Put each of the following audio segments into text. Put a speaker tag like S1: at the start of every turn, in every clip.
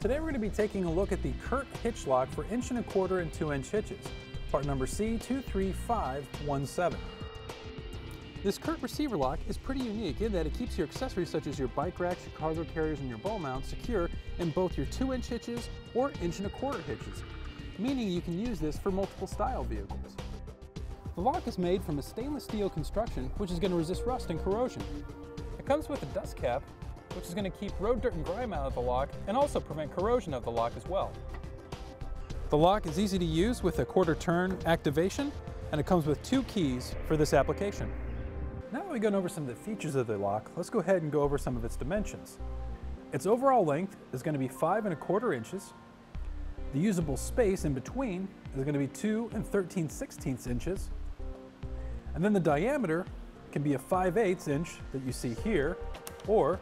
S1: Today we're going to be taking a look at the Curt hitch lock for inch and a quarter and two inch hitches, part number C23517. This Curt receiver lock is pretty unique in that it keeps your accessories such as your bike racks, your cargo carriers, and your ball mounts secure in both your two inch hitches or inch and a quarter hitches, meaning you can use this for multiple style vehicles. The lock is made from a stainless steel construction which is going to resist rust and corrosion. It comes with a dust cap which is going to keep road dirt and grime out of the lock and also prevent corrosion of the lock as well. The lock is easy to use with a quarter turn activation and it comes with two keys for this application. Now that we've gone over some of the features of the lock, let's go ahead and go over some of its dimensions. Its overall length is going to be five and a quarter inches. The usable space in between is going to be two and 13 sixteenths inches. And then the diameter can be a 5 8 inch that you see here, or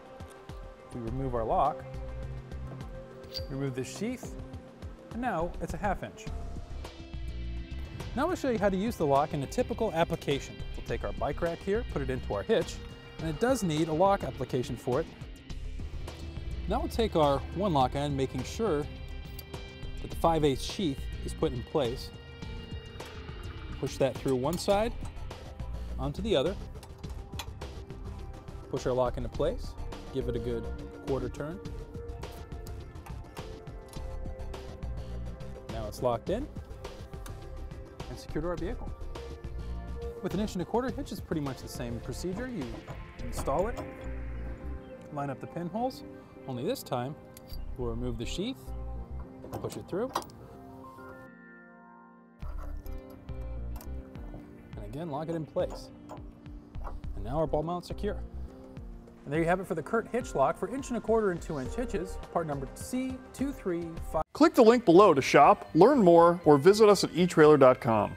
S1: we remove our lock, remove the sheath, and now it's a half inch. Now I'll show you how to use the lock in a typical application. We'll take our bike rack here, put it into our hitch, and it does need a lock application for it. Now we'll take our one lock end, making sure that the 5 8 sheath is put in place. Push that through one side, onto the other. Push our lock into place, give it a good quarter turn. Now it's locked in and secured to our vehicle. With an inch and a quarter hitch, it's pretty much the same procedure. You install it, line up the pinholes, only this time we'll remove the sheath, push it through, and again lock it in place. And now our ball mount's secure. And there you have it for the Curt hitch lock for inch and a quarter and two inch hitches, part number C235.
S2: Click the link below to shop, learn more, or visit us at eTrailer.com.